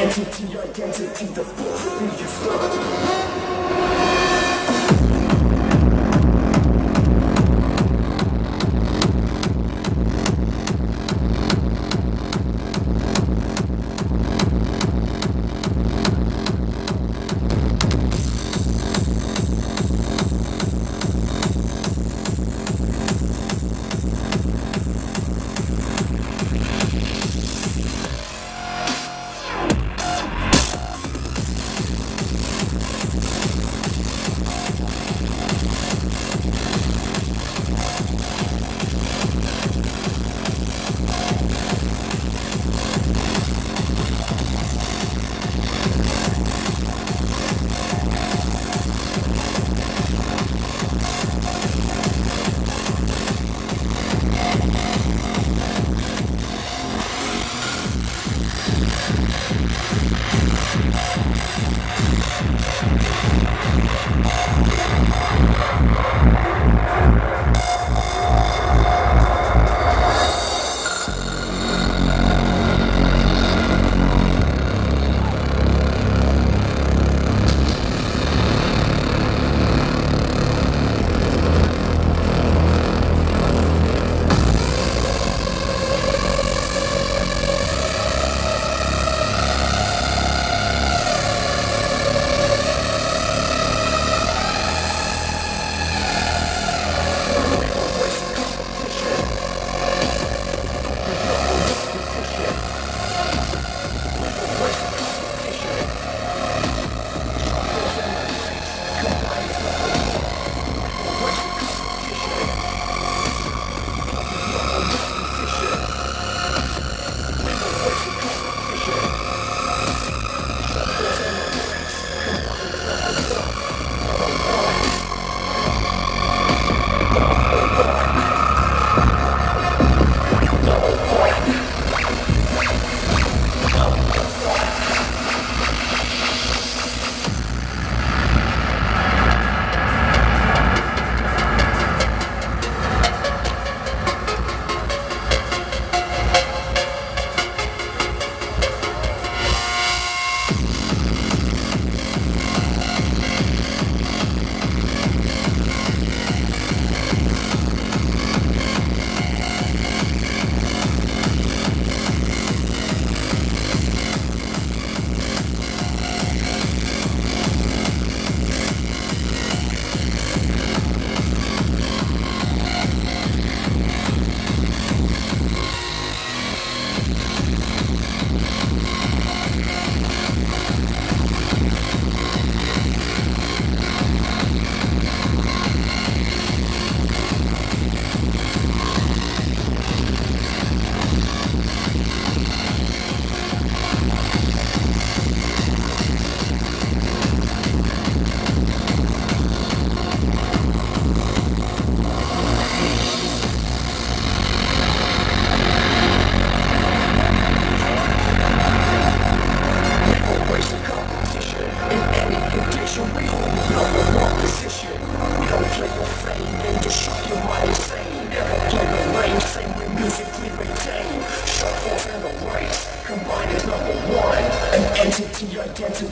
Identity, identity, the force of you start. you Get to